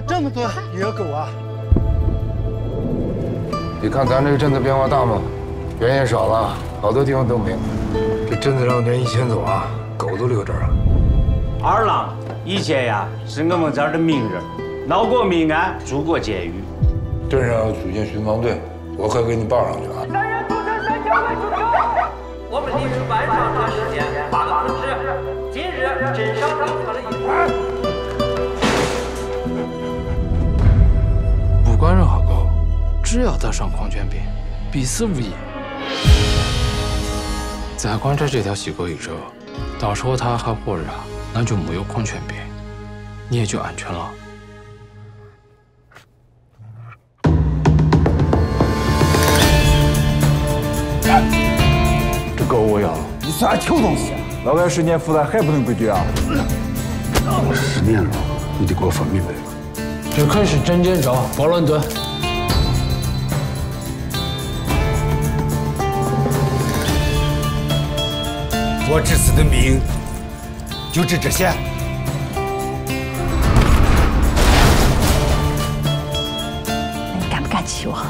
狗啊！你看咱这个镇子变化大吗？人也少了，好多地方都没了。这镇子上人一迁走啊，狗都留这儿了。二郎以前呀是我们这儿的名人，闹过命案，住过监狱。镇上要组建巡防队，我可给你报上去啊。只要带上狂犬病，必死无疑。再观察这条细狗一周，到时候它还活着，那就没有狂犬病，你也就安全了。这狗我要。你算臭东西啊！老板十年服了还不能规矩啊？我十年了，你得给我说明白了。这可是真见招，包伦敦。我这次的命就值这些。你敢不敢娶我？